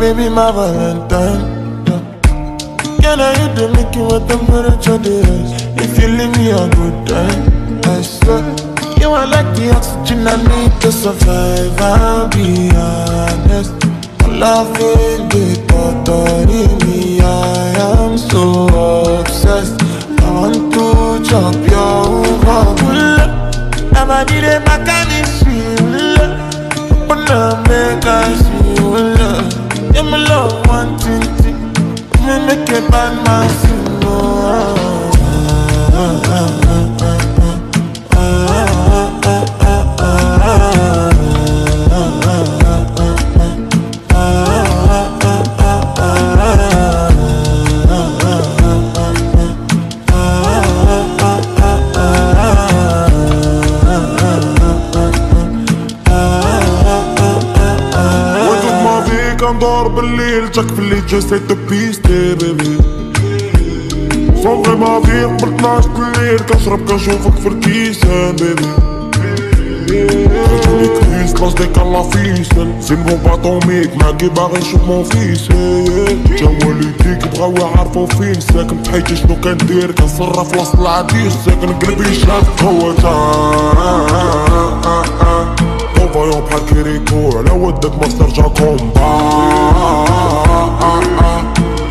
baby, my valentine. Can I hit the you what temperature they rise If you leave me a good time I swear You are like the oxygen I need to survive. I'll be honest. Loving the thought of me. I am so obsessed. I want to chop your heart Never did a mechanism make a bad man ندور بالليل جاك في الليل جيسي تو بيستي بيبي صوفي ما في قبل 12 الليل كنشرب كنشوفك في الكيسان بيبي خرجوني كريس كلاس ديك الله فيسن زين بومب اتوميك معاكي باغي نشوف مون فيس جا والديك بغاو يعرفو فين ساكن بحياتي شنو كندير؟ كنصرف وسط العديس ساكن قلبي شاف هو فايون بحال كيريكو على ودك ما ترجع كومبا.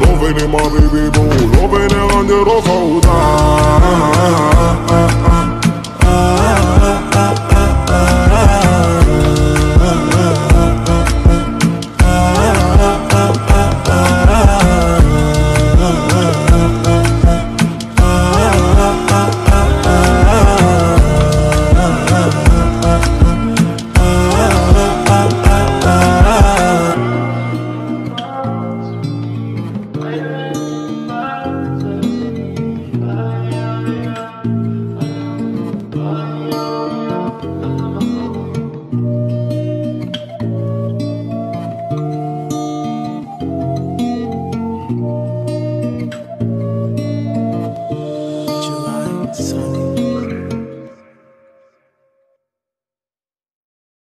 لو فيني ما بيبي بو لو فيني غنديرو فوضى